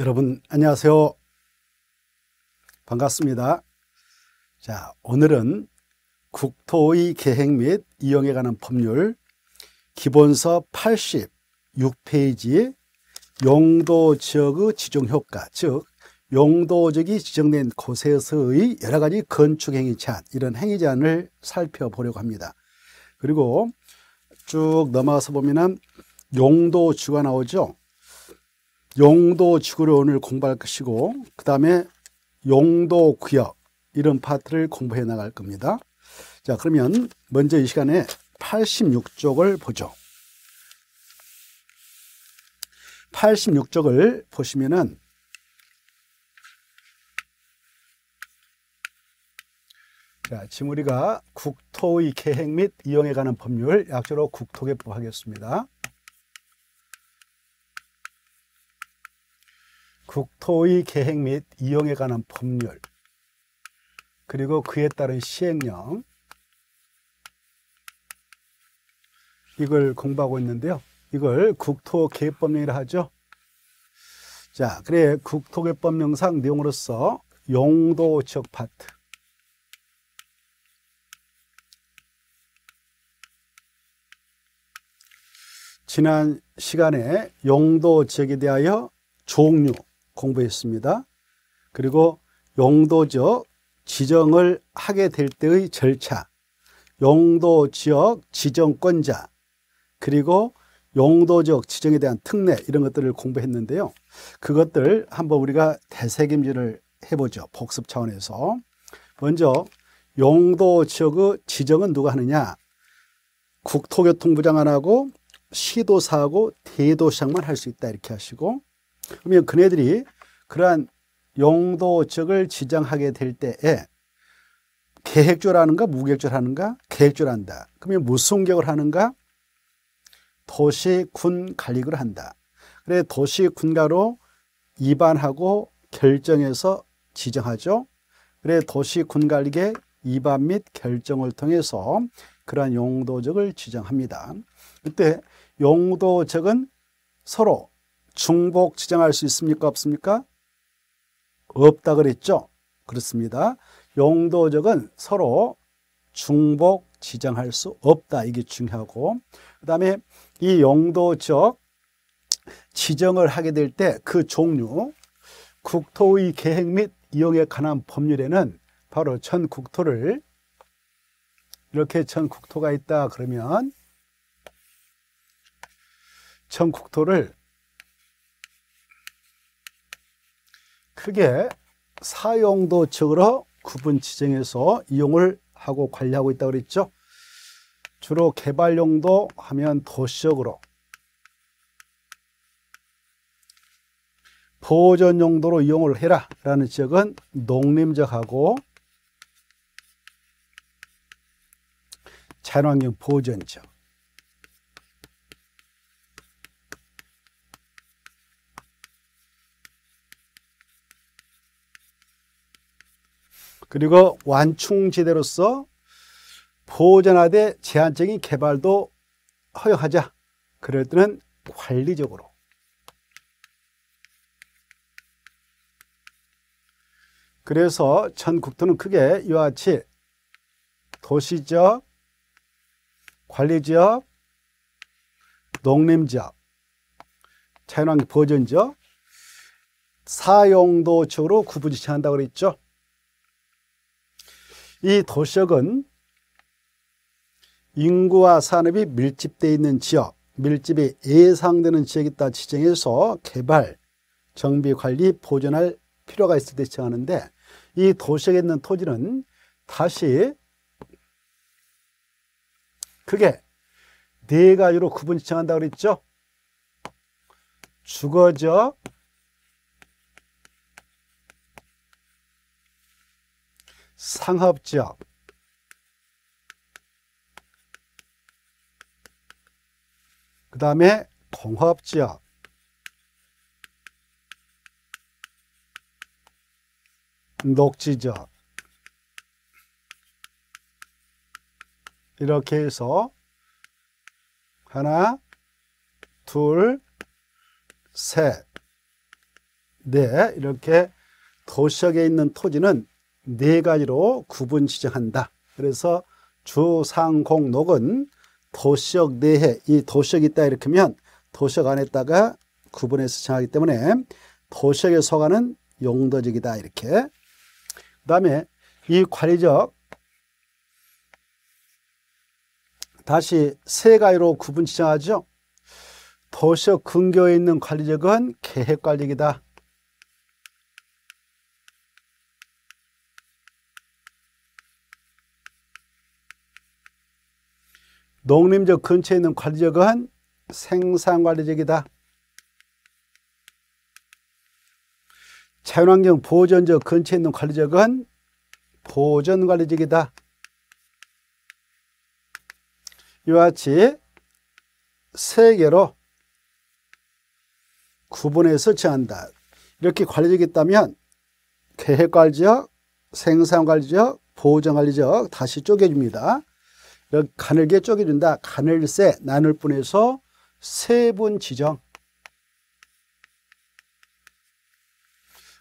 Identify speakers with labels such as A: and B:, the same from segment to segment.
A: 여러분 안녕하세요. 반갑습니다. 자, 오늘은 국토의 계획 및 이용에 관한 법률 기본서 86페이지 용도 지역의 지정 효과, 즉 용도적이 지정된 곳에서의 여러 가지 건축 행위 제한, 이런 행위 제한을 살펴보려고 합니다. 그리고 쭉 넘어가서 보면은 용도지가 나오죠. 용도 지구를 오늘 공부할 것이고 그 다음에 용도 구역 이런 파트를 공부해 나갈 겁니다. 자 그러면 먼저 이 시간에 86쪽을 보죠. 86쪽을 보시면은 자, 지금 우리가 국토의 계획 및 이용에 관한 법률 약자로 국토개법 하겠습니다. 국토의 계획 및 이용에 관한 법률 그리고 그에 따른 시행령 이걸 공부하고 있는데요. 이걸 국토계획법령이라 하죠. 자, 그래 국토계획법령상 내용으로서 용도 지역 파트 지난 시간에 용도 지역에 대하여 종류 공부했습니다. 그리고 용도적 지정을 하게 될 때의 절차, 용도 지역 지정권자, 그리고 용도적 지정에 대한 특례 이런 것들을 공부했는데요. 그것들 한번 우리가 대세김질을 해보죠. 복습 차원에서. 먼저 용도 지역의 지정은 누가 하느냐? 국토교통부 장관하고 시도사하고 대도시장만 할 수 있다 이렇게 하시고 그러면 그네들이 그러한 용도적을 지정하게 될 때에 무계획적으로 하는가 계획적으로 한다. 그러면 무슨 계획을 하는가? 도시 군 관리를 한다. 그래 도시 군가로 입안하고 결정해서 지정하죠. 그래 도시 군관리계 입안 및 결정을 통해서 그러한 용도적을 지정합니다. 그때 용도적은 서로 중복 지정할 수 있습니까? 없습니까? 없다 그랬죠? 그렇습니다. 용도적은 서로 중복 지정할 수 없다. 이게 중요하고 그 다음에 이 용도적 지정을 하게 될 때 그 종류 국토의 계획 및 이용에 관한 법률에는 바로 전 국토를 이렇게 전 국토가 있다 그러면 전 국토를 크게 사용도적으로 구분 지정해서 이용을 하고 관리하고 있다고 그랬죠. 주로 개발용도 하면 도시적으로 보존 용도로 이용을 해라 라는 지역은 농림적하고 자연환경 보존 지역 그리고 완충지대로서 보존하되 제한적인 개발도 허용하자. 그럴 때는 관리적으로. 그래서 전 국토는 크게 이와 같이 도시적, 관리지역, 농림지역, 자연환경 보존지역, 사용도적으로 구분지정한다고 그랬죠. 이 도시역은 인구와 산업이 밀집되어 있는 지역, 밀집이 예상되는 지역이 있다 지정해서 개발, 정비, 관리, 보존할 필요가 있을 때 지정하는데 이 도시역에 있는 토지는 다시 크게 네 가지로 구분 지정한다고 그랬죠. 주거적, 상업 지역. 그 다음에 공업 지역. 녹지 지역. 이렇게 해서 하나 둘 셋, 네, 이렇게 도시역에 있는 토지는 네 가지로 구분 지정한다. 그래서 주상공록은 도시역 내에 이 도시역이 있다 이렇게 하면 도시역 안에다가 구분해서 정하기 때문에 도시역에 속하는 용도적이다 이렇게. 그 다음에 이 관리적 다시 세 가지로 구분 지정하죠. 도시역 근교에 있는 관리적은 계획관리이다 농림적 근처에 있는 관리적은 생산관리적이다. 자연환경 보존적 근처에 있는 관리적은 보존관리적이다. 이와 같이 세 개로 구분해서 정한다. 이렇게 관리적이 있다면 계획관리적, 생산관리적, 보존관리적 다시 쪼개줍니다. 가늘게 쪼개준다. 가늘세 나눌 뿐에서 세분 지정.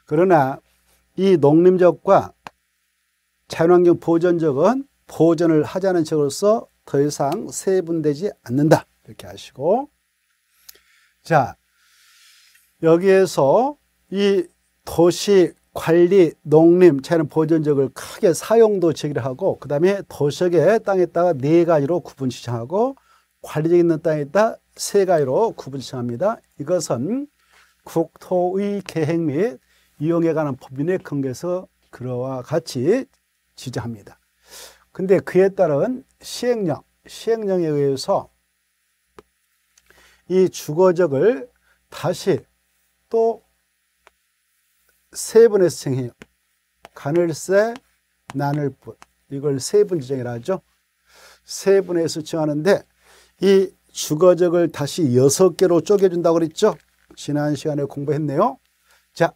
A: 그러나 이 농림적과 자연환경 보전적은 보전을 하자는 척으로서 더 이상 세분되지 않는다. 이렇게 하시고 자 여기에서 이 도시 관리, 농림, 자연 보존적을 크게 사용도 제기를 하고 그 다음에 도시의 땅에다가 네 가지로 구분 지정하고 관리적 있는 땅에다 세 가지로 구분 지정합니다. 이것은 국토의 계획 및 이용에 관한 법인의 근거에서 그와 같이 지정합니다. 근데 그에 따른 시행령, 시행령에 의해서 이 주거적을 다시 또 세 번의 생해요. 가늘세, 나늘뿐. 이걸 세 분 지정이라 하죠. 세 분에서 정하는데 이 주거적을 다시 여섯 개로 쪼개준다고 그랬죠. 지난 시간에 공부했네요. 자,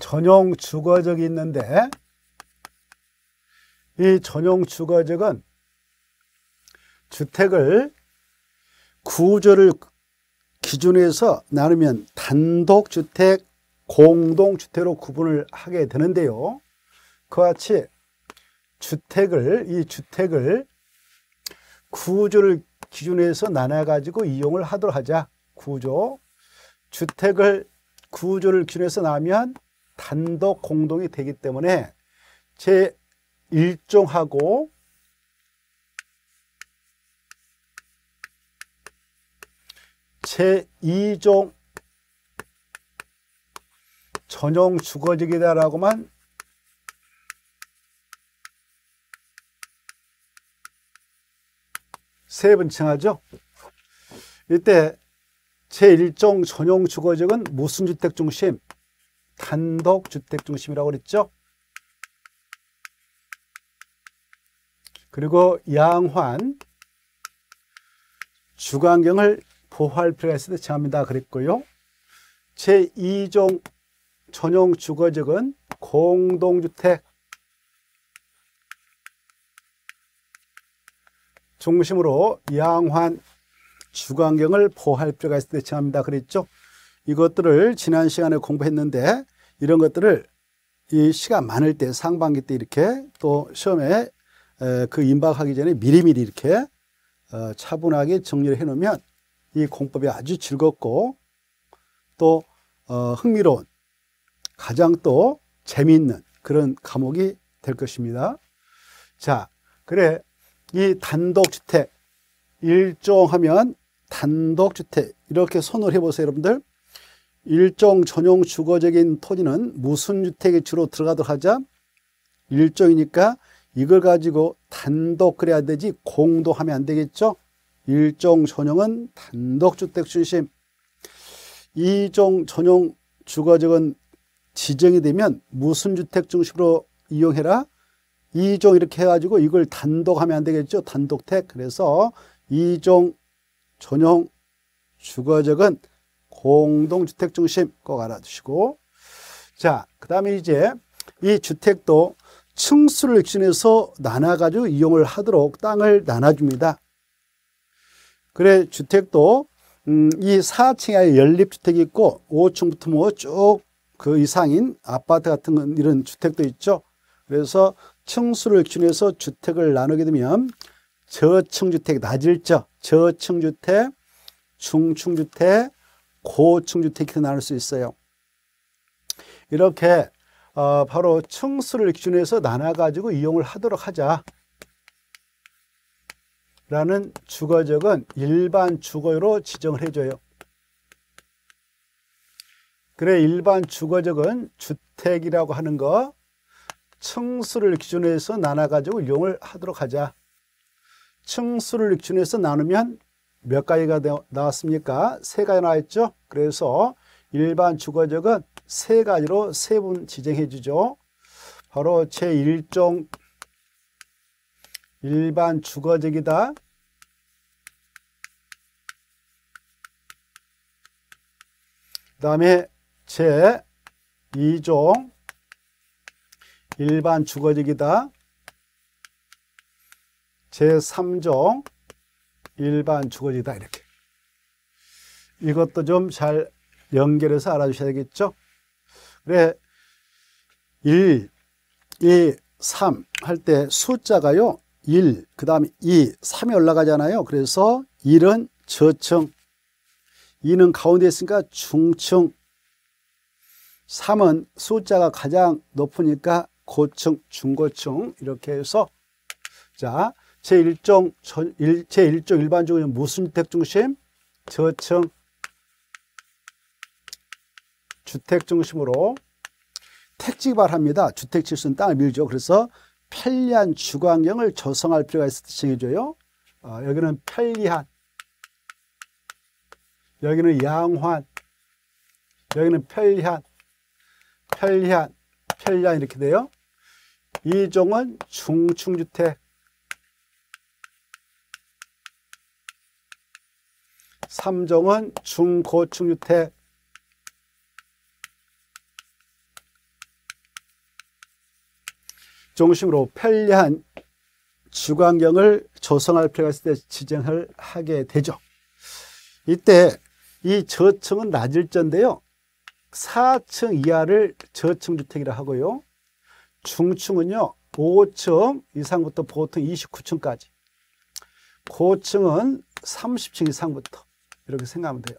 A: 전용 주거적이 있는데 이 전용 주거적은 주택을 구조를 기준에서 나누면 단독주택, 공동주택으로 구분을 하게 되는데요. 그와 같이 주택을, 이 주택을 구조를 기준에서 나눠가지고 이용을 하도록 하자. 구조. 주택을 구조를 기준해서 나면 단독 공동이 되기 때문에 제 일종하고 제2종 전용 주거지이다라고만 세번 칭하죠. 이때 제1종 전용 주거지은 무슨 주택 중심? 단독 주택 중심이라고 그랬죠. 그리고 양환 주관경을 보호할 필요가 있을 때 정합니다. 그랬고요. 제2종 전용 주거적은 공동주택 중심으로 양환 있을 때 정합니다. 그랬죠. 이것들을 지난 시간에 공부했는데 이런 것들을 이 시간 많을 때 상반기 때 이렇게 또 시험에 그 임박하기 전에 미리미리 이렇게 어, 차분하게 정리를 해 놓으면 이 공법이 아주 즐겁고 또 어, 흥미로운 가장 또 재미있는 그런 과목이 될 것입니다. 자, 그래 이 단독주택 일종하면 단독주택 이렇게 손을 해보세요 여러분들 일종 전용 주거적인 토지는 무슨 주택이 주로 들어가도록 하자 일종이니까 이걸 가지고 단독 그래야 되지 공도하면 안 되겠죠. 일종 전용은 단독주택 중심. 이종 전용 주거적은 지정이 되면 무슨 주택 중심으로 이용해라? 이종 이렇게 해가지고 이걸 단독하면 안 되겠죠. 단독택. 그래서 이종 전용 주거적은 공동주택 중심 꼭 알아두시고 자, 그 다음에 이제 이 주택도 층수를 기준해서 나눠가지고 이용을 하도록 땅을 나눠줍니다. 그래 주택도 음, 이 4층에 연립주택이 있고 5층부터 뭐 쭉 그 이상인 아파트 같은 이런 주택도 있죠. 그래서 층수를 기준해서 주택을 나누게 되면 저층주택, 낮을 저, 저층주택, 중층주택, 고층주택 이 나눌 수 있어요. 이렇게 어, 바로 층수를 기준해서 나눠가지고 이용을 하도록 하자. 라는 주거적은 일반 주거로 지정을 해줘요. 그래 일반 주거적은 주택이라고 하는 거 층수를 기준해서 나눠가지고 이용을 하도록 하자. 층수를 기준해서 나누면 몇 가지가 나왔습니까? 세 가지 나왔죠? 그래서 일반 주거적은 세 가지로 세 분 지정해 주죠. 바로 제1종 일반 주거적이다. 그 다음에 제2종 일반 주거적이다. 제3종 일반 주거지다 이렇게 이것도 좀 잘 연결해서 알아주셔야 되겠죠 그래 1, 2, 3 할 때 숫자가요. 1, 그 다음에 2, 3이 올라가잖아요. 그래서 1은 저층 2는 가운데 있으니까 중층 3은 숫자가 가장 높으니까 고층, 중고층 이렇게 해서 자 제1종, 제1종 일반적으로 무슨 주택 중심? 저층 주택 중심으로 택지 발합니다. 주택 칠수는 땅을 밀죠. 그래서 편리한 주거환경을 조성할 필요가 있을 때 정해줘요. 어, 여기는 편리한, 여기는 양환, 여기는 편리한, 편리한, 편리한 이렇게 돼요. 이 종은 중층주택, 3종은 중고층 주택 중심으로 편리한 주관경을 조성할 필요가 있을 때 지정을 하게 되죠. 이때 이 저층은 낮을 전데요. 4층 이하를 저층 주택이라 하고요. 중층은요. 5층 이상부터 보통 29층까지. 고층은 30층 이상부터 이렇게 생각하면 돼요.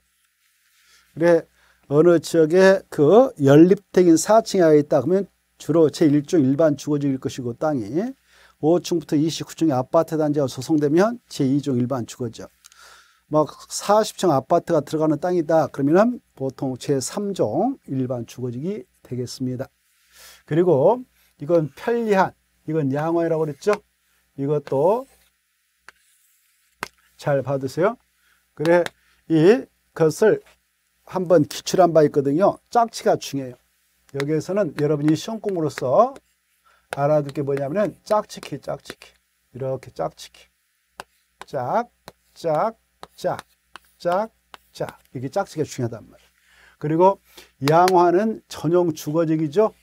A: 그래 어느 지역에 그 연립택인 4층에 있다 그러면 주로 제1종 일반 주거지일 것이고 땅이 5층부터 29층의 아파트 단지가 조성되면 제2종 일반 주거죠. 막 40층 아파트가 들어가는 땅이다 그러면 보통 제3종 일반 주거지기 되겠습니다. 그리고 이건 편리한 이건 양화이라고 그랬죠. 이것도 잘 받으세요. 그래 이것을 한번 기출한 바 있거든요. 짝치가 중요해요. 여기에서는 여러분이 시험 공부로서 알아둘 게 뭐냐면은 짝치기, 짝치기. 이렇게 짝치기. 짝, 짝, 짝, 짝, 짝. 이게 짝치기가 중요하단 말이에요. 그리고 양화는 전용 주거적이죠.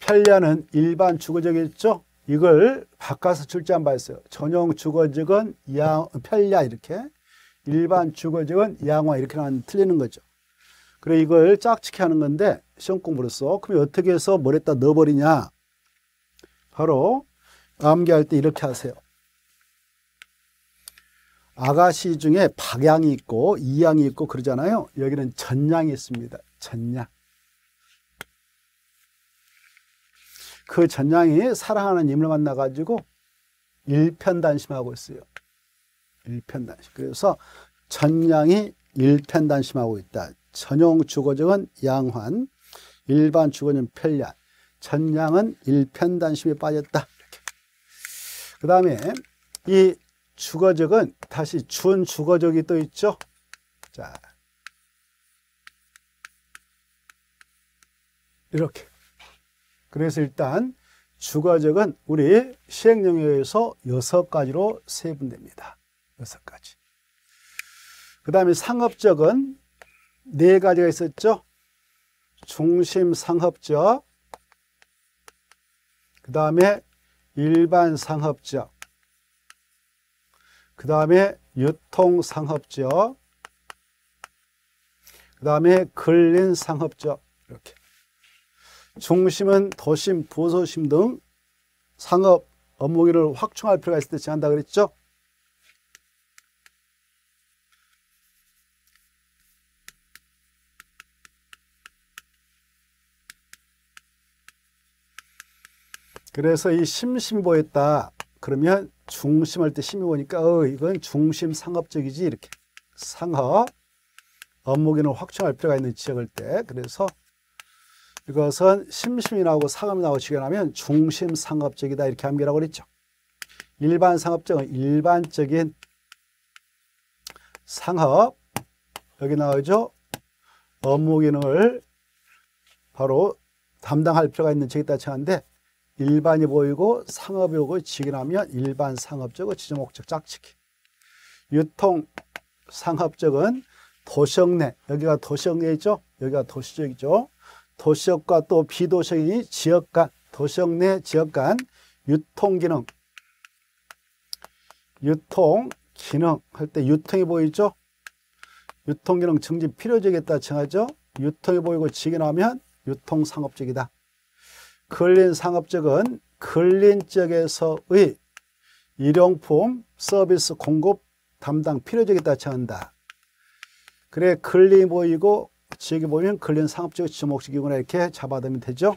A: 편리하는 일반 주거적이죠. 이걸 바꿔서 출제한 바 있어요. 전용 주거적은 양, 편리하 이렇게 일반 주거적은 양화 이렇게 하면 틀리는 거죠. 그래 이걸 짝짓기 하는 건데 시험 공부로서 그럼 어떻게 해서 뭘에다 넣어버리냐 바로 암기할 때 이렇게 하세요. 아가씨 중에 박양이 있고 이양이 있고 그러잖아요. 여기는 전양이 있습니다. 전양. 그 전양이 사랑하는 임을 만나가지고 일편단심하고 있어요. 일편단심. 그래서 전량이 일편단심하고 있다. 전용 주거적은 양환, 일반 주거는 편량, 전량은 일편단심에 빠졌다. 그 다음에 이 주거적은 다시 준 주거적이 또 있죠. 자, 이렇게. 그래서 일단 주거적은 우리 시행령에서 여섯 가지로 세분됩니다. 여섯 가지. 그 다음에 상업적은 네 가지가 있었죠. 중심 상업적, 다음에 일반 상업지역, 그 다음에 유통 상업지역, 그 다음에 근린 상업지역 이렇게 중심은 도심, 부소심 등 상업 업무기를 확충할 필요가 있을 때 정한다 그랬죠? 그래서 이 심심이 보였다. 그러면 중심할 때 심이 보니까 어 이건 중심 상업적이지 이렇게 상업 업무기능 확충할 필요가 있는 지역일 때 그래서 이것은 심심이 나오고 상업이 나오고 지견하면 중심 상업적이다 이렇게 암기라고 그랬죠. 일반 상업적은 일반적인 상업 여기 나오죠. 업무 기능을 바로 담당할 필요가 있는 지역이다 칭하는데 일반이 보이고 상업이 오고 직인하면 일반 상업적은 지정 목적 짝짓기. 유통 상업적은 도시역 내, 여기가 도시역 내죠? 여기가 도시적이죠? 도시역과 또 비도시역이 지역 간, 도시역 내 지역 간 유통 기능. 유통 기능 할 때 유통이 보이죠? 유통 기능 증진 필요적이겠다 칭하죠? 유통이 보이고 직인하면 유통 상업적이다. 근린 상업적은 근린 지역에서의 일용품 서비스 공급 담당 필요적이다 칭한다. 그래 근린이 보이고 지역이 보이면 근린 상업적 지목식이구나 이렇게 잡아두면 되죠.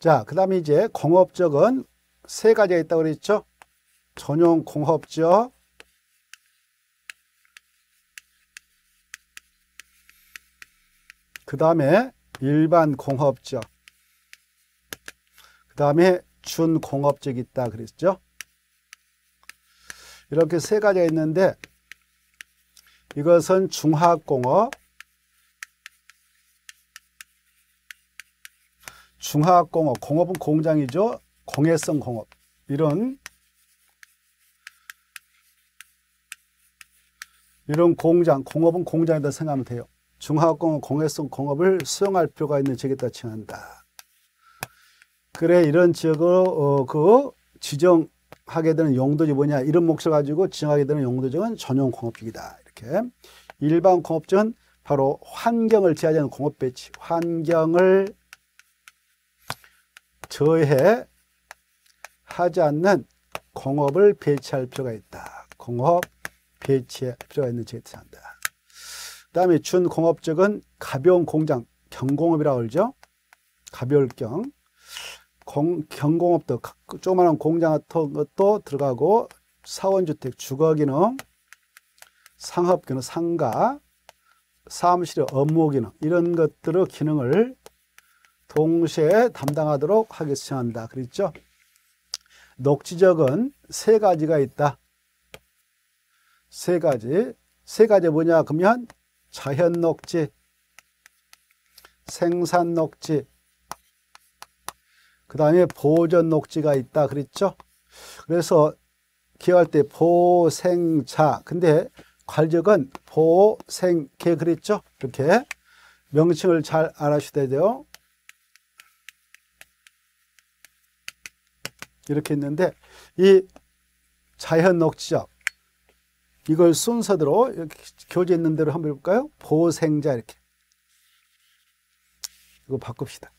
A: 자, 그 다음에 이제 공업적은 세 가지가 있다고 그랬죠. 전용 공업적, 그 다음에 일반 공업적, 그 다음에 준공업적이 있다 그랬죠. 이렇게 세 가지가 있는데 이것은 중화공업, 중화공업, 공업은 공장이죠. 공해성 공업. 이런 이런 공장, 공업은 공장이다 생각하면 돼요. 중화공업, 공해성 공업을 수용할 필요가 있는 지역에다 칭한다. 그래 이런 지역을 어, 그 지정하게 되는 용도지 뭐냐 이런 몫을 가지고 지정하게 되는 용도적은 전용 공업적이다. 이렇게. 일반 공업적은 바로 환경을 제하자는 공업 배치 환경을 저해 하지 않는 공업을 배치할 필요가 있다. 공업 배치할 필요가 있는 지역에 한다. 그 다음에 준공업적은 가벼운 공장 경공업이라고 그러죠? 가벼울 경 공, 경공업도 조그마한 공장 같은 것도 들어가고 사원주택 주거기능 상업기능 상가 사무실의 업무 기능 이런 것들의 기능을 동시에 담당하도록 하기 시작한다. 그랬죠? 녹지적은 세 가지가 있다. 세 가지. 세 가지 뭐냐? 그러면 자연 녹지 생산 녹지 그 다음에 보전 녹지가 있다 그랬죠. 그래서 기할 때 보생자 근데 관적은 보생개 그랬죠. 이렇게 명칭을 잘 알아주셔야 돼요. 이렇게 있는데 이 자연 녹지적 이걸 순서대로 이렇게 교재 있는 대로 한번 해볼까요? 보생자 이렇게 이거 바꿉시다.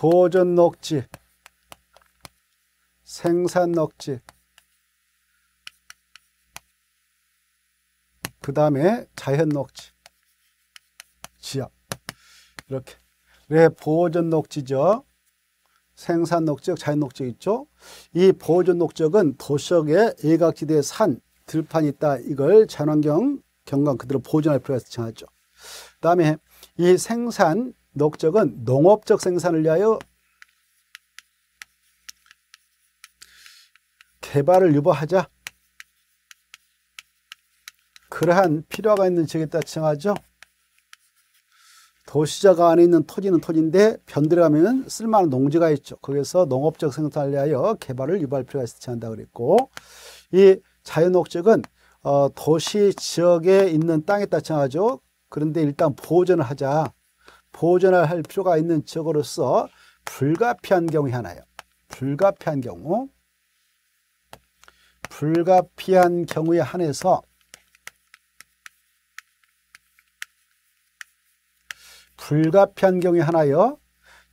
A: 보존 녹지, 생산 녹지, 그 다음에 자연 녹지, 지역. 이렇게. 왜 보존 녹지죠? 생산 녹지역, 자연 녹지역 있죠? 이 보존 녹지역은 도시역에 일각지대에 산, 들판이 있다. 이걸 자연환경 경관 그대로 보존할 필요가 있어 정하죠. 그 다음에 이 생산 녹적은 농업적 생산을 위하여 개발을 유보하자. 그러한 필요가 있는 지역에다 칭하죠. 도시적 안에 있는 토지는 토지인데 변들어 가면 쓸만한 농지가 있죠. 거기서 농업적 생산을 위하여 개발을 유보할 필요가 있어 칭한다 그랬고 이 자연녹적은 어, 도시 지역에 있는 땅에다 칭하죠. 그런데 일단 보존을 하자. 보존을 할 필요가 있는 적으로서 불가피한 경우에 하나요. 불가피한 경우. 불가피한 경우에 한해서 불가피한 경우에 하나여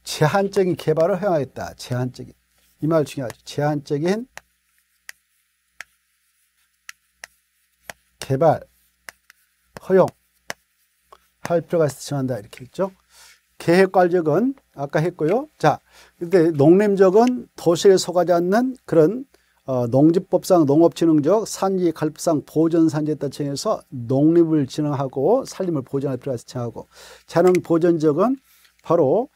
A: 제한적인 개발을 허용하겠다. 제한적인. 이 말 중요하죠. 제한적인 개발, 허용 할 필요가 있어 정한다. 이렇게 했죠. 계획관적은 아까 했고요. 자, 근데 농림적은 도시에 속하지 않는 그런 어, 농지법상 농업진흥적 산지 갈피상 보존산지에 따라서 농립을 진흥하고 산림을 보존할 필요가 있어 정하고 자능 보존적은 바로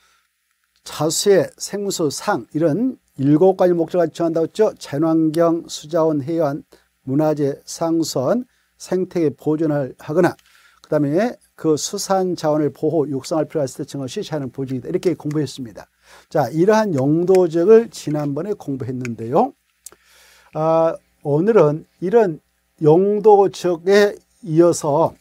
A: 자수의 생수, 상 이런 일곱 가지 목적을 정한다고 했죠. 자연환경, 수자원, 해안, 문화재, 상선, 생태계 보존을 하거나 그 다음에 그 수산 자원을 보호, 육성할 필요가 있을 때 것이 자연 보존이다. 이렇게 공부했습니다. 자, 이러한 용도적을 지난번에 공부했는데요. 아, 오늘은 이런 용도적에 이어서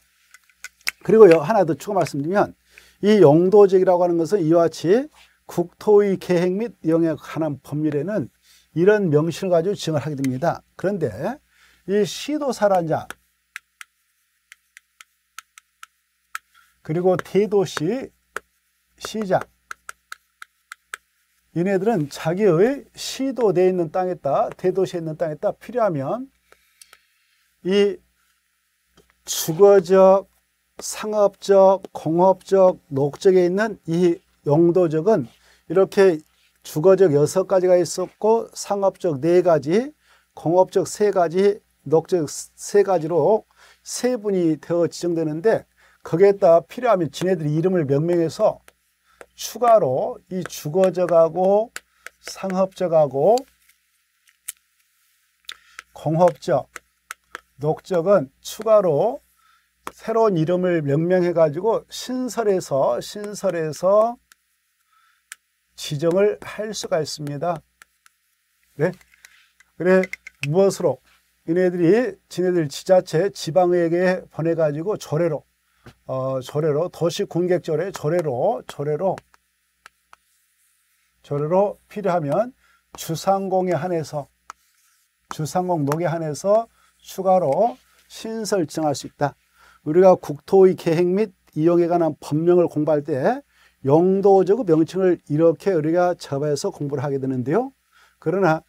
A: 그리고 하나 더 추가 말씀드리면 이 용도적이라고 하는 것은 이와 같이 국토의 계획 및 영역에 관한 법률에는 이런 명칭을 가지고 지정을 하게 됩니다. 그런데 이 시도사란 자 그리고 대도시 시장. 얘네들은 자기의 시도되어 있는 땅에다 대도시에 있는 땅에다 필요하면 이 주거적, 상업적, 공업적, 녹적에 있는 이 용도적은 이렇게 주거적 여섯 가지가 있었고 상업적 네 가지, 공업적 세 가지, 녹적 세 가지로 세 분이 되어 지정되는데 거기에다 필요하면 지네들이 이름을 명명해서 추가로 이 주거적하고 상업적하고 공업적, 녹적은 추가로 새로운 이름을 명명해 가지고 신설해서 신설해서 지정을 할 수가 있습니다. 네? 그래 무엇으로 이네들이 지네들 지자체 지방에게 보내가지고 조례로 어, 조례로 도시 공객조례 조례로 조례로 조례로 필요하면 주상공에 한해서 주상공 녹에 한해서 추가로 신설 지정할 수 있다. 우리가 국토의 계획 및 이용에 관한 법령을 공부할 때 용도적 명칭을 이렇게 우리가 접해서 공부를 하게 되는데요. 그러나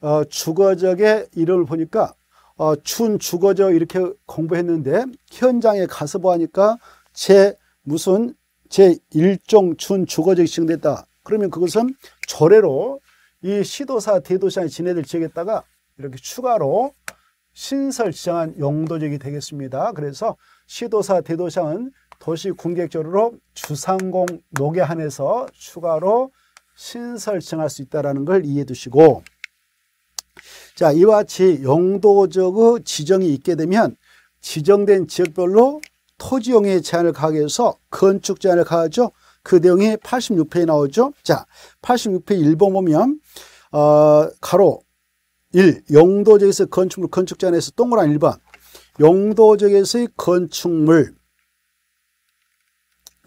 A: 어, 주거적의 이름을 보니까 어, 춘 주거적 이렇게 공부했는데 현장에 가서 보니까 제 무슨 제 일종 춘 주거적이 지정됐다. 그러면 그것은 조례로 이 시도사 대도시장 지네들 지역에다가 이렇게 추가로 신설 지정한 용도적이 되겠습니다. 그래서 시도사 대도시장은 도시 군객적으로 주상공 녹에 한해서 추가로 신설 정할 수 있다는 걸 이해해 두시고 자 이와 같이 용도적 지정이 있게 되면 지정된 지역별로 토지용의 제한을 가하게 해서 건축 제한을 가하죠. 그 내용이 86페이지 나오죠. 자 86페이지 1번 보면 어, 가로 1. 용도적에서 건축물 건축 제한에서 동그란 1번 용도적에서의 건축물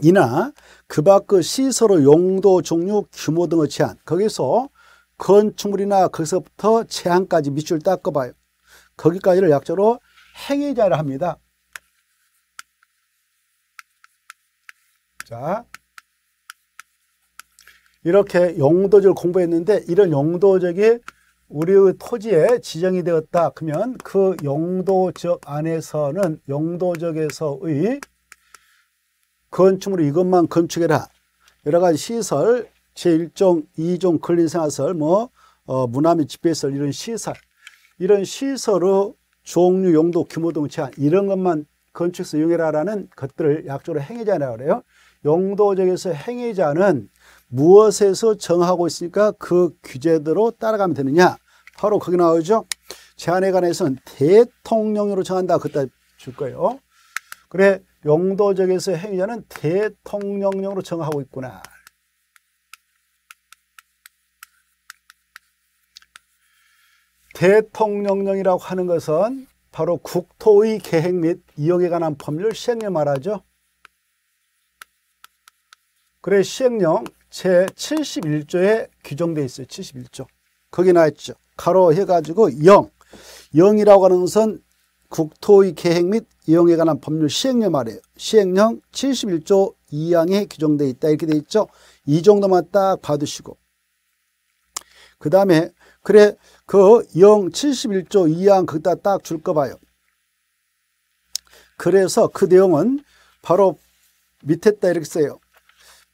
A: 이나 그 밖의 시설의 용도, 종류, 규모 등의 제한 거기서 건축물이나 거기서부터 제한까지 밑줄 닦아봐요. 거기까지를 약자로 행위자를 합니다. 자, 이렇게 용도적을 공부했는데 이런 용도적이 우리의 토지에 지정이 되었다. 그러면 그 용도적 안에서는 용도적에서의 건축물로 이것만 건축해라. 여러 가지 시설, 제1종, 2종 근린생활설, 뭐, 어, 문화 및 집배설 이런 시설, 이런 시설의 종류, 용도, 규모 등 제한, 이런 것만 건축에서 이용해라라는 것들을 약조로 행위자라고 그래요. 용도적에서 행위자는 무엇에서 정하고 있으니까 그 규제대로 따라가면 되느냐? 바로 거기 나오죠. 제한에 관해서는 대통령으로 정한다. 그따 줄 거예요. 그래, 용도적에서 행위자는 대통령령으로 정하고 있구나. 대통령령이라고 하는 것은 바로 국토의 계획 및 이용에 관한 법률 시행령 말하죠. 그래 시행령 제 71조에 규정되어 있어요. 71조. 거기 나있죠. 가로 해가지고 0. 0이라고 하는 것은 국토의 계획 및 이용에 관한 법률 시행령 말이에요. 시행령 71조 2항에 규정되어 있다. 이렇게 되어 있죠. 이 정도만 딱 봐두시고. 그 다음에 그래 그 0, 71조 2항 거기다 딱 줄 거 봐요. 그래서 그 내용은 바로 밑에다 이렇게 써요.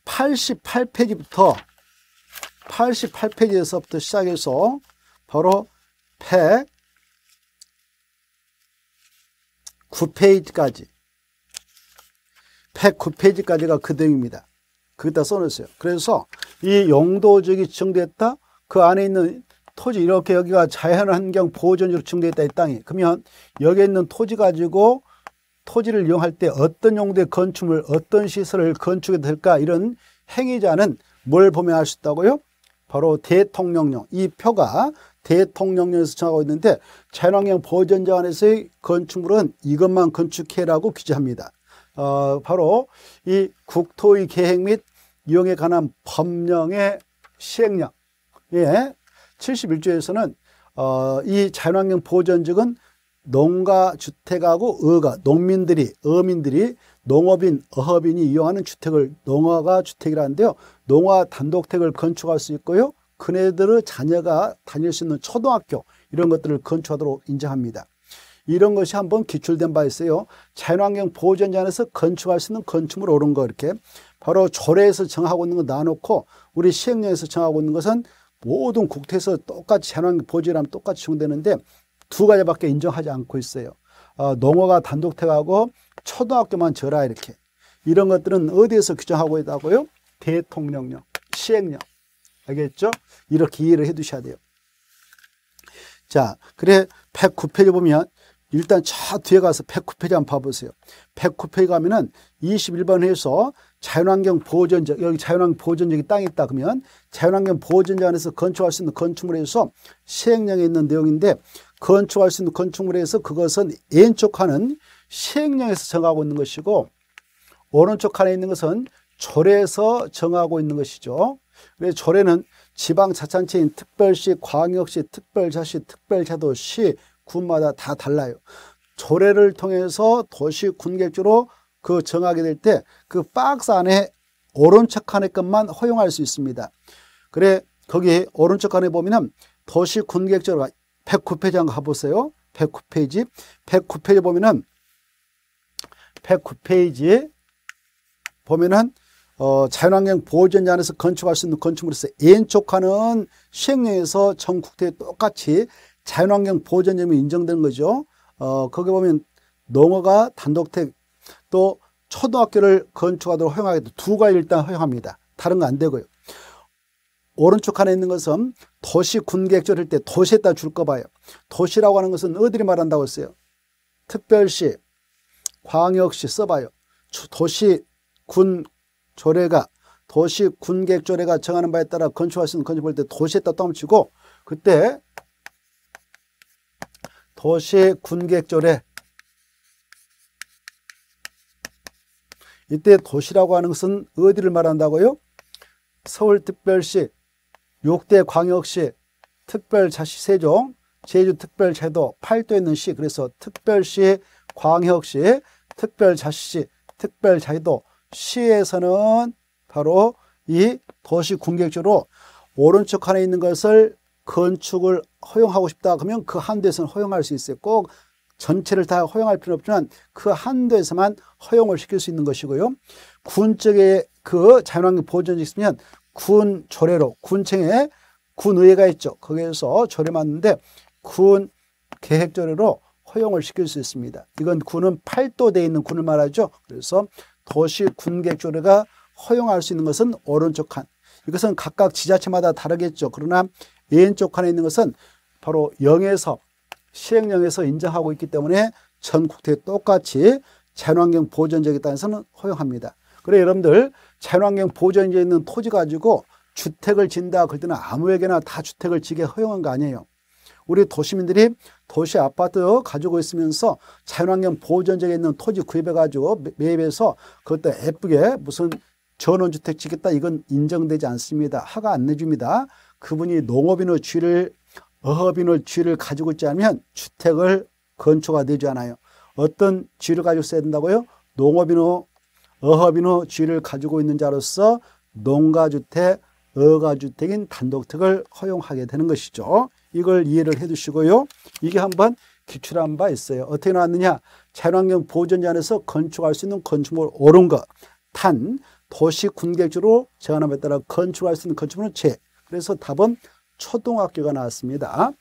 A: 88페이지부터 88페이지에서부터 시작해서 바로 109페이지까지 109페이지까지가 그 내용입니다. 거기다 써놓으세요. 그래서 이 용도적이 지정됐다. 그 안에 있는 토지 이렇게 여기가 자연환경 보존지로 지정되어 있다 이 땅이 그러면 여기에 있는 토지 가지고 토지를 이용할 때 어떤 용도의 건축물 어떤 시설을 건축해 될까 이런 행위자는 뭘알수 있다고요? 바로 대통령령 이 표가 대통령령에서 정하고 있는데 자연환경 보존자 안에서의 건축물은 이것만 건축해라고 규제합니다. 어, 바로 이 국토의 계획 및 이용에 관한 법령의 시행령 예, 71조에서는 어, 이 자연환경 보존직은 농가 주택하고 어가 농민들이 어민들이 농업인 어업인이 이용하는 주택을 농화가 주택이라는데요. 농화 단독택을 건축할 수 있고요. 그네들의 자녀가 다닐 수 있는 초등학교 이런 것들을 건축하도록 인정합니다. 이런 것이 한번 기출된 바 있어요. 자연환경 보존단에서 건축할 수 있는 건축물 옳은 거 이렇게 바로 조례에서 정하고 있는 거 놔놓고 우리 시행령에서 정하고 있는 것은 모든 국토에서 똑같이 자연환경 보존하면 똑같이 적용되는데 두 가지밖에 인정하지 않고 있어요. 어, 농어가 단독택하고 초등학교만 져라 이렇게 이런 것들은 어디에서 규정하고 있다고요? 대통령령, 시행령 알겠죠? 이렇게 이해를 해 두셔야 돼요. 자, 그래 109페이지 보면 일단 저 뒤에 가서 109페이지 한번 봐보세요. 109페이지 가면은 21번 해서 자연환경 보존적, 여기 자연환경 보존적이 땅이 있다 그러면 자연환경 보존적 안에서 건축할 수 있는 건축물에서 시행령에 있는 내용인데 건축할 수 있는 건축물에서 그것은 왼쪽 칸은 시행령에서 정하고 있는 것이고 오른쪽 칸에 있는 것은 조례에서 정하고 있는 것이죠. 그래서 조례는 지방자치단체인 특별시, 광역시, 특별자치, 특별자도시, 군마다 다 달라요. 조례를 통해서 도시 군계획적으로 그 정하게 될 때 그 박스 안에 오른쪽 칸의 것만 허용할 수 있습니다. 그래 거기 오른쪽 칸에 보면은 도시 군계획적으로 109페이지 한번 가보세요. 109페이지. 109페이지 보면은 109페이지 보면은 어, 자연환경 보호전자 안에서 건축할 수 있는 건축물에서 왼쪽 칸은 시행령에서 전국대에 똑같이 자연환경 보호전점이 인정된 거죠. 어, 거기 보면 농어가 단독택 또 초등학교를 건축하도록 허용하게 두 가지 일단 허용합니다. 다른 거 안 되고요. 오른쪽 칸에 있는 것은 도시 군계획절 할때 도시에다 줄거 봐요. 도시라고 하는 것은 어디를 말한다고 했어요? 특별시, 광역시 써봐요. 도시 군 조례가 도시 군계획 조례가 정하는 바에 따라 건축할 수 있는 건축할 때 도시에다 떠치고 그때 도시 군계획 조례 이때 도시라고 하는 것은 어디를 말한다고요? 서울특별시, 6대 광역시, 특별자치 세종, 제주특별제도, 8도에 있는 시, 그래서 특별시, 광역시, 특별자치시, 특별자치도, 시에서는 바로 이 도시 군객적으로 오른쪽 칸에 있는 것을 건축을 허용하고 싶다 그러면 그 한도에서는 허용할 수 있어요. 꼭 전체를 다 허용할 필요는 없지만 그 한도에서만 허용을 시킬 수 있는 것이고요. 군 쪽에 그 자연환경 보존이 있으면 군 조례로 군청에 군의회가 있죠. 거기에서 조례 맞는데 군 계획 조례로 허용을 시킬 수 있습니다. 이건 군은 8도돼 있는 군을 말하죠. 그래서 도시 군계획 조례가 허용할 수 있는 것은 오른쪽 칸. 이것은 각각 지자체마다 다르겠죠. 그러나 왼쪽 칸에 있는 것은 바로 영에서 시행령에서 인정하고 있기 때문에 전국대 똑같이 자연환경 보존지역에 따라서는 허용합니다. 그래 여러분들 자연환경 보존지에 있는 토지 가지고 주택을 진다 그럴 때는 아무에게나 다 주택을 지게 허용한 거 아니에요. 우리 도시민들이 도시 아파트 가지고 있으면서 자연환경 보존지역에 있는 토지 구입해 가지고 매입해서 그것도 예쁘게 무슨 전원주택 짓겠다 이건 인정되지 않습니다. 하가 안 내줍니다. 그분이 농업인의 쥐를 어업인의 쥐를 가지고 있지 않으면 주택을 건축가 되지 않아요. 어떤 쥐를 가지고 써야 된다고요? 농업인의 어업인의 쥐를 가지고 있는 자로서 농가주택, 어가주택인 단독택을 허용하게 되는 것이죠. 이걸 이해를 해 두시고요. 이게 한번 기출한 바 있어요. 어떻게 나왔느냐? 자연환경 보존제안에서 건축할 수 있는 건축물 옳은 것. 탄, 도시 군객주로 제한함에 따라 건축할 수 있는 건축물은 제. 그래서 답은 초등학교가 나왔습니다.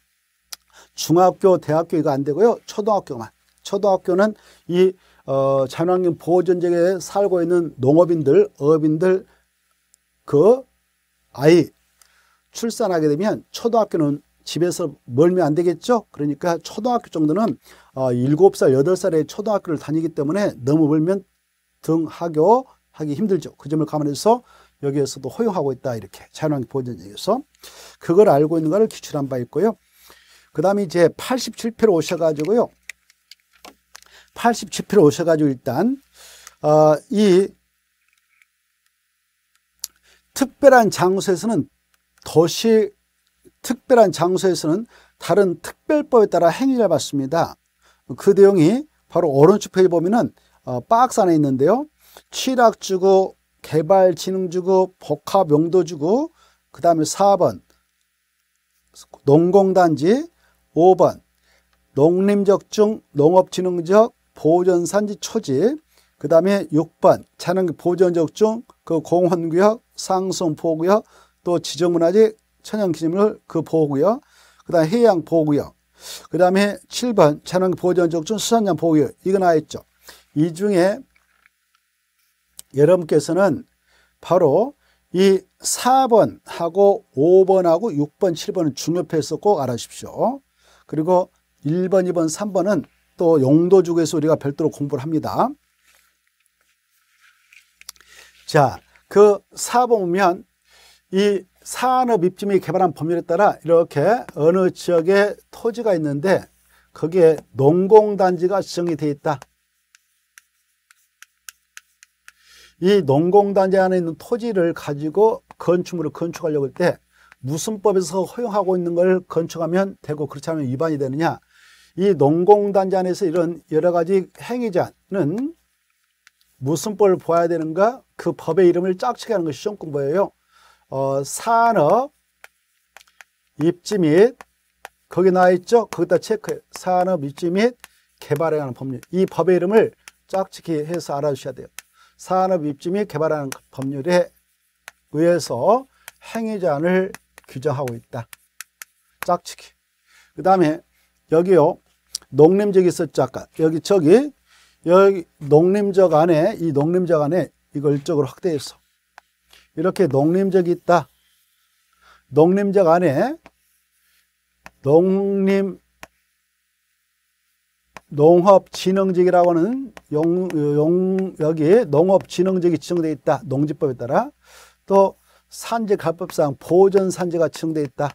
A: 중학교, 대학교 이거 안 되고요. 초등학교만. 초등학교는 이 어, 자연환경 보존지역에 살고 있는 농업인들, 어업인들 그 아이 출산하게 되면 초등학교는 집에서 멀면 안 되겠죠? 그러니까 초등학교 정도는 어, 7살, 8살에 초등학교를 다니기 때문에 너무 멀면 등하교 하기 힘들죠. 그 점을 감안해서 여기에서도 허용하고 있다 이렇게 자연환경 보존지역에서 그걸 알고 있는 것을 기출한 바 있고요. 그 다음에 이제 87표로 오셔가지고요. 87표로 오셔가지고 일단 어, 이 특별한 장소에서는 도시 특별한 장소에서는 다른 특별법에 따라 행위를 받습니다. 그 내용이 바로 오른쪽 페이지 보면은 어, 박스 안에 있는데요. 취락주고 개발진흥 주고 복합 용도 주고 그 다음에 4번 농공단지 5번 농림적 중 농업진흥적 보존산지 초지 그 다음에 6번 자연환경 보존적 중 그 공원구역 상송보호구역 또 지정문화재 천연기념물 그 보호구역 그 다음에 해양보호구역 그 다음에 7번 자연환경 보존적 중 수산장 보호구역 이거 나와있죠. 이 중에 여러분께서는 바로 이 4번하고 5번하고 6번, 7번은 중요표에서 꼭 알아주십시오. 그리고 1번, 2번, 3번은 또 용도주에서 우리가 별도로 공부를 합니다. 자, 그 4번 보면 이 산업 입지이 개발한 법률에 따라 이렇게 어느 지역에 토지가 있는데 거기에 농공단지가 지정이 되어 있다. 이 농공단지 안에 있는 토지를 가지고 건축물을 건축하려고 할 때 무슨 법에서 허용하고 있는 걸 건축하면 되고 그렇지 않으면 위반이 되느냐. 이 농공단지 안에서 이런 여러 가지 행위자는 무슨 법을 보아야 되는가? 그 법의 이름을 짝치게 하는 것이 시험 공부예요. 어, 산업 입지 및 거기 나와 있죠? 거기다 체크해. 산업 입지 및 개발에 관한 법률. 이 법의 이름을 짝짓기 해서 알아주셔야 돼요 산업 입지 및 개발하는 법률에 의해서 행위자를 규정하고 있다. 짝짓기. 그 다음에 여기요. 농림적이 있었죠. 아까. 여기 저기 여기 농림적 안에 이 농림적 안에 이걸 이쪽으로 확대해서 이렇게 농림적이 있다. 농림적 안에 농림 농업진흥직이라고 하는 용, 용, 여기 농업진흥직이 지정되어 있다. 농지법에 따라. 또 산지가법상 보전산지가 지정되어 있다.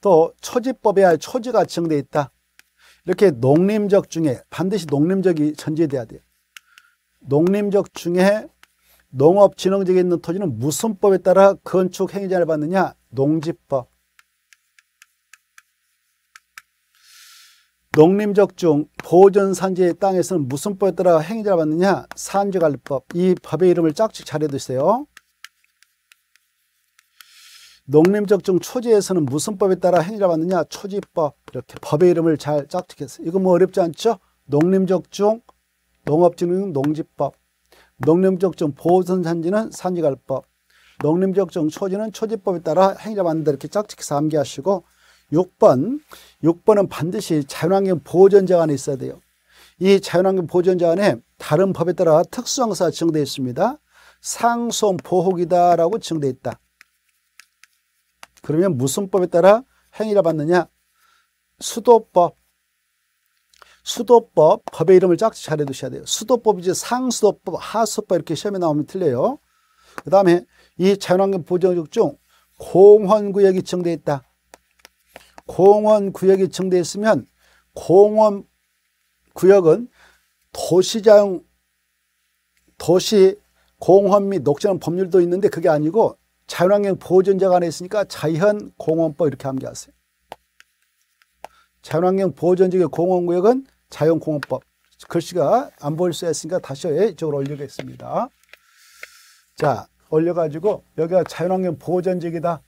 A: 또 초지법에 초지가 지정되어 있다. 이렇게 농림적 중에 반드시 농림적이 전제돼야 돼요. 농림적 중에 농업진흥직에 있는 토지는 무슨 법에 따라 건축 행위자를 받느냐? 농지법. 농림적중 보존산지의 땅에서는 무슨 법에 따라 행위자를 받느냐? 산지관리법. 이 법의 이름을 짝짓 잘 해두세요. 농림적중 초지에서는 무슨 법에 따라 행위를 받느냐? 초지법. 이렇게 법의 이름을 잘 짝짓했어요. 이거 뭐 어렵지 않죠? 농림적중 농업진흥 농지법. 농림적중 보존산지는 산지관리법. 농림적중 초지는 초지법에 따라 행위를 받는다. 이렇게 짝짓해서 암기하시고 6번, 6번은 반드시 자연환경 보존자 안에 있어야 돼요. 이 자연환경 보존자 안에 다른 법에 따라 특수항사가 지정되어 있습니다. 상송 보호기다라고 지정되어 있다. 그러면 무슨 법에 따라 행위를 받느냐? 수도법. 수도법, 법의 이름을 짝지 잘 해 두셔야 돼요. 수도법이지 상수도법, 하수도법 이렇게 시험에 나오면 틀려요. 그 다음에 이 자연환경 보존적 중 공헌구역이 지정되어 있다. 공원 구역이 정되어 있으면 공원 구역은 도시자용 도시 공원 및 녹지라는 법률도 있는데 그게 아니고 자연환경 보존자가 안에 있으니까 자연공원법 이렇게 암기하세요. 자연환경 보존지역의 공원구역은 자연공원법. 글씨가 안 보일 수 있으니까 다시 이쪽으로 올리겠습니다. 자, 올려가지고 여기가 자연환경 보존지역이다.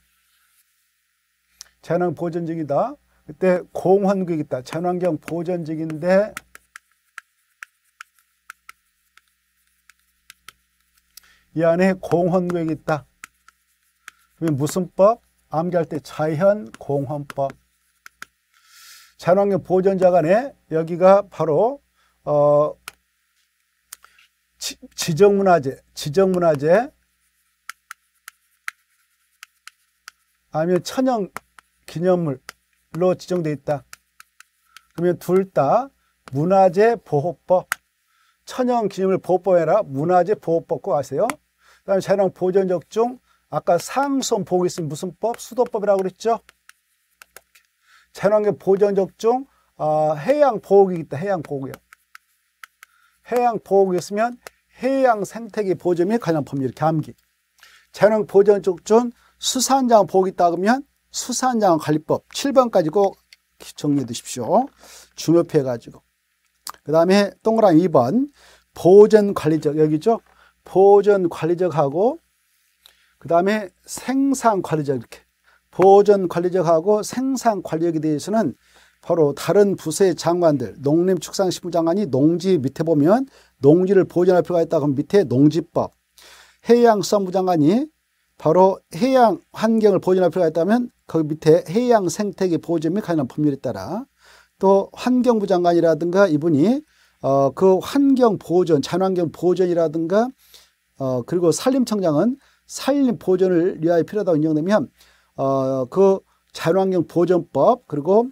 A: 자연환경 보존지역이다. 그때 공원구역 있다. 자연환경 보존지역인데 이 안에 공원구역이 있다. 무슨 법? 암기할 때 자연공헌법. 자연환경 보존자 간에 여기가 바로 어, 지, 지정문화재, 지정문화재 아니면 천연 기념물로 지정돼 있다. 그러면 둘 다 문화재 보호법, 천연 기념물 보호법이 아니라 문화재 보호법과 아세요? 그다음에 자연환경 보존 적 중 아까 상손 보고 있으면 무슨 법? 수도법이라고 그랬죠? 자연환경 보존 적 중 어, 해양 보호구역 있다. 해양 보호구역. 해양 보호구역 있으면 해양 생태계 보존 및 관련 법률 암기. 자연환경 보존 적 중 수산장 보호구 있다 그러면 수산장 관리법 7번까지 꼭 정리해 두십시오. 중요해 가지고. 그 다음에 동그라미 2번 보존 관리적 여기죠. 보존 관리적하고 그 다음에 생산 관리적 이렇게 보존 관리적하고 생산 관리적에 대해서는 바로 다른 부서의 장관들 농림축산식품 장관이 농지 밑에 보면 농지를 보존할 필요가 있다 그럼 밑에 농지법 해양수산부 장관이 바로 해양 환경을 보존할 필요가 있다면 거기 밑에 해양 생태계 보존 및 관련 법률에 따라 또 환경부 장관이라든가 이분이 어, 그 환경 보존, 자연환경 보존이라든가 어, 그리고 산림청장은 산림 보존을 위하여 필요하다고 인정되면 어, 그 자연환경 보존법 그리고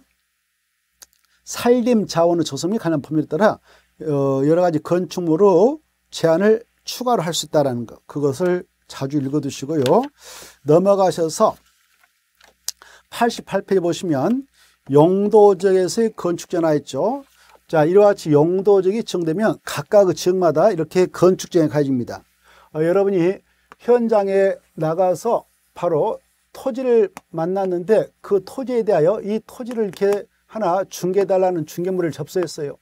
A: 산림 자원의 조성 및 관련 법률에 따라 어, 여러 가지 건축물로 제한을 추가로 할 수 있다는 것 그것을 자주 읽어두시고요. 넘어가셔서 88페이지 보시면 용도적에서의 건축전화 있죠. 자, 이와 같이 용도적이 지정되면 각각 의 지역마다 이렇게 건축전이 가해집니다. 어, 여러분이 현장에 나가서 바로 토지를 만났는데 그 토지에 대하여 이 토지를 이렇게 하나 중개달라는 중개물을 접수했어요.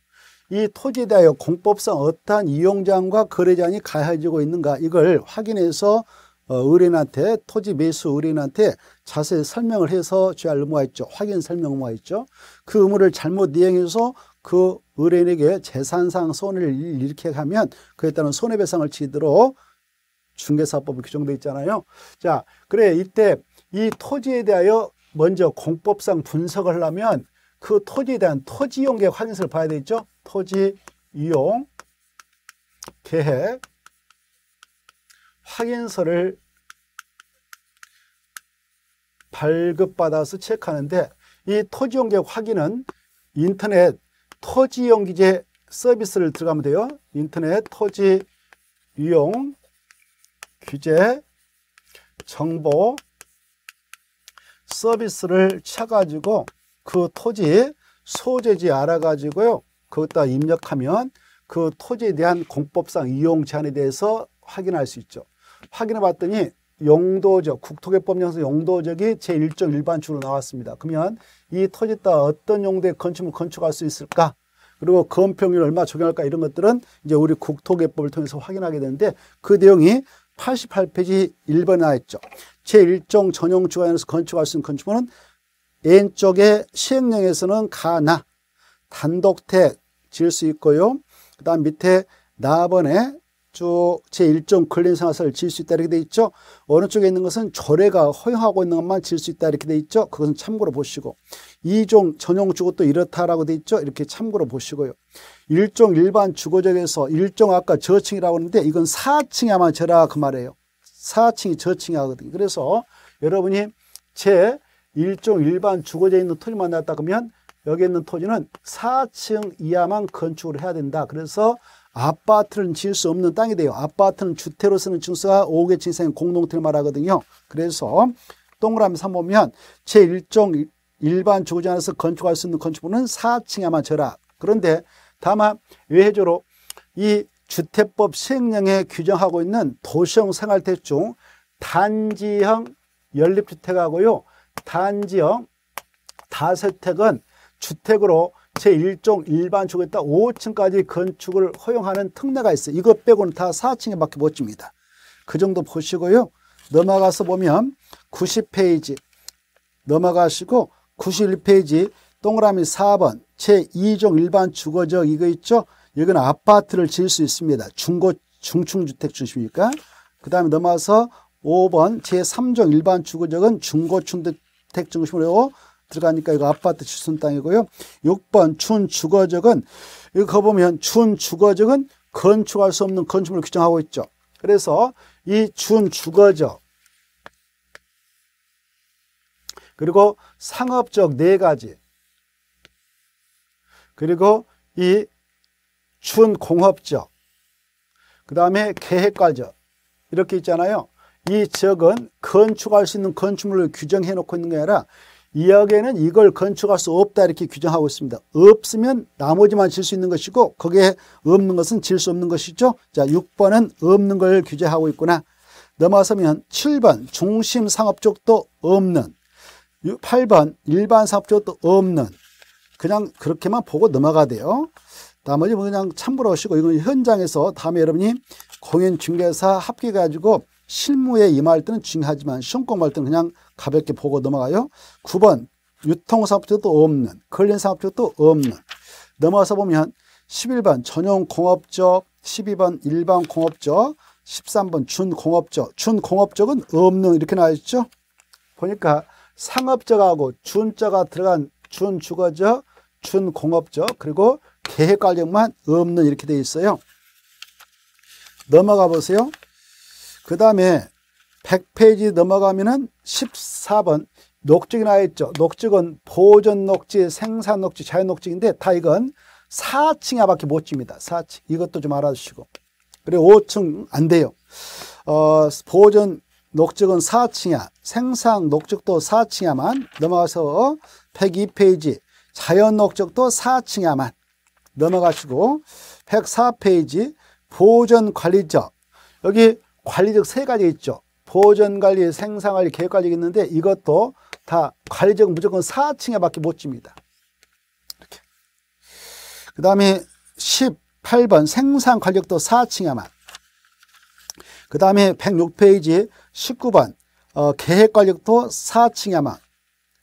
A: 이 토지에 대하여 공법상 어떠한 이용자과 거래자이 가해지고 있는가 이걸 확인해서 어, 의뢰인한테 토지 매수 의뢰인한테 자세히 설명을 해서 줘야 할 의무가 있죠. 확인 설명 의무가 있죠. 그 의무를 잘못 이행해서 그 의뢰인에게 재산상 손해를 일으켜 가면 그에 따른 손해배상을 치도록 중개사법이 규정되어 있잖아요. 자, 그래 이때 이 토지에 대하여 먼저 공법상 분석을 하려면 그 토지에 대한 토지 이용 계획 확인서를 봐야 되겠죠. 토지 이용 계획 확인서를 발급받아서 체크하는데 이 토지 이용 계획 확인은 인터넷 토지 이용 기재 서비스를 들어가면 돼요. 인터넷 토지 이용 규제, 정보, 서비스를 쳐가지고 그 토지 소재지 알아가지고요. 그것다 입력하면 그 토지에 대한 공법상 이용 제한에 대해서 확인할 수 있죠. 확인해 봤더니 용도적, 국토개법령에서 용도적이 제1종 일반축으로 나왔습니다. 그러면 이 토지에 따라 어떤 용도의 건축물 건축할 수 있을까? 그리고 건평률 얼마 적용할까 이런 것들은 이제 우리 국토개법을 통해서 확인하게 되는데 그 내용이 88페이지 1번에 나와 있죠. 제1종 전용 주관에서 건축할 수 있는 건축물은 왼쪽에 시행령에서는 가나 단독택 지을 수 있고요. 그 다음 밑에 나번에 쭉 제1종 근린생활을 지을 수 있다 이렇게 돼 있죠. 어느 쪽에 있는 것은 조례가 허용하고 있는 것만 지을 수 있다 이렇게 돼 있죠. 그것은 참고로 보시고 2종 전용 주거도 이렇다라고 돼 있죠. 이렇게 참고로 보시고요. 1종 일반 주거적에서 1종 아까 저층이라고 하는데 이건 4층이 아마 저라 그 말이에요. 4층이 저층이 하거든요. 그래서 여러분이 제 1종 일반 주거지에 있는 토지 만났다 그러면 여기 있는 토지는 4층 이하만 건축을 해야 된다. 그래서 아파트는 지을 수 없는 땅이 돼요. 아파트는 주택으로 쓰는 층수가 5개 층 이상의 공동택을 말하거든요. 그래서 동그라미 3 보면 제1종 일반 주거지 안에서 건축할 수 있는 건축물은 4층에만 저라. 그런데 다만 외해조로 이 주택법 시행령에 규정하고 있는 도시형 생활주택 중 단지형 연립주택하고요. 단지형 다세택은 주택으로 제1종 일반 주거에다 5층까지 건축을 허용하는 특례가 있어요. 이것 빼고는 다 4층에 밖에 못 집니다. 그 정도 보시고요. 넘어가서 보면 90페이지 넘어가시고 91페이지 동그라미 4번 제2종 일반 주거적 이거 있죠? 이건 아파트를 지을 수 있습니다. 중고 중층주택 주십니까? 그 다음에 넘어가서 5번 제3종 일반 주거적은 중고층 주택 중심으로 들어가니까 이거 아파트 지순 땅이고요. 6번 준주거적은 이거 보면 준주거적은 건축할 수 없는 건축물을 규정하고 있죠. 그래서 이 준 주거적 그리고 상업적 네 가지 그리고 이 준 공업적 그 다음에 계획과적 이렇게 있잖아요. 이 지역은 건축할 수 있는 건축물을 규정해 놓고 있는 게 아니라 이야기에는 이걸 건축할 수 없다 이렇게 규정하고 있습니다. 없으면 나머지만 질 수 있는 것이고 거기에 없는 것은 질 수 없는 것이죠. 자, 6번은 없는 걸 규제하고 있구나. 넘어서면 7번 중심 상업 쪽도 없는 8번 일반 상업 쪽도 없는 그냥 그렇게만 보고 넘어가 돼요. 나머지 뭐 그냥 참고로 하시고 이건 현장에서 다음에 여러분이 공연 중개사 합격해가지고 실무에 임할 때는 중요하지만 시험 공부할 때는 그냥 가볍게 보고 넘어가요. 9번 유통사업주도 없는 근린사업주도 없는 넘어가서 보면 11번 전용 공업적 12번 일반 공업적 13번 준공업적 준공업적은 없는 이렇게 나와 있죠. 보니까 상업적하고 준자가 들어간 준주거적 준공업적 그리고 계획관력만 없는 이렇게 되어 있어요. 넘어가 보세요. 그 다음에 100페이지 넘어가면은 14번 녹적이 나와 있죠. 녹적은 보존 녹지, 생산 녹지, 자연 녹지인데 다 이건 4층 이밖에 못 집니다. 4층. 이것도 좀 알아주시고. 그리고 5층 안 돼요. 어, 보존 녹적은 4층이야. 생산 녹적도 4층이야만 넘어가서 102페이지 자연 녹적도 4층이야만 넘어가시고 104페이지 보존 관리적 여기 관리적 세 가지 있죠. 보존관리, 생산관리, 계획관리 있는데 이것도 다 관리적 무조건 4층에 밖에 못 집니다. 이렇게. 그 다음에 18번 생산관리도 4층에만. 그 다음에 106페이지 19번 어, 계획관리도 4층에만.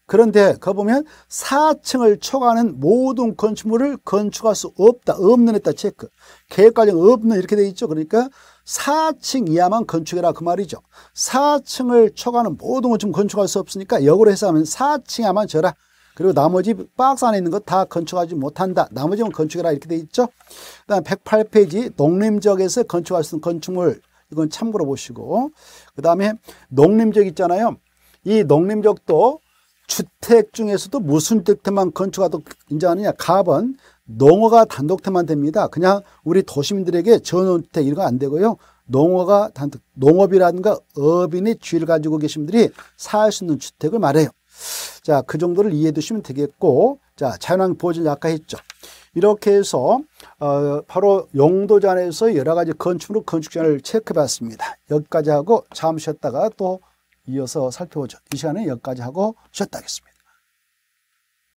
A: 그런데 거 보면 4층을 초과하는 모든 건축물을 건축할 수 없다. 없는 했다 체크. 계획관리 없는 이렇게 돼 있죠. 그러니까 4층 이하만 건축해라 그 말이죠. 4층을 초과하는 모든 건축 건축할 수 없으니까 역으로 해석하면 4층 이하만 져라. 그리고 나머지 박스 안에 있는 거 다 건축하지 못한다. 나머지는 건축해라 이렇게 돼 있죠. 그 다음 108페이지 농림지역에서 건축할 수 있는 건축물 이건 참고로 보시고 그 다음에 농림지역 있잖아요. 이 농림지역도 주택 중에서도 무슨 주택만 건축하도록 인정하느냐 갑은 농어가 단독태만 됩니다. 그냥 우리 도시민들에게 전원주택 이런 거 안 되고요. 농어가 단독, 농업이라든가 어빈의 주의를 가지고 계신 분들이 살 수 있는 주택을 말해요. 자, 그 정도를 이해해 두시면 되겠고, 자, 자연환경 보존 아까 했죠. 이렇게 해서, 어, 바로 용도전에서 여러 가지 건축으로 건축전을 체크해 봤습니다. 여기까지 하고 잠시 쉬었다가 또 이어서 살펴보죠. 이 시간에 여기까지 하고 쉬었다 하겠습니다.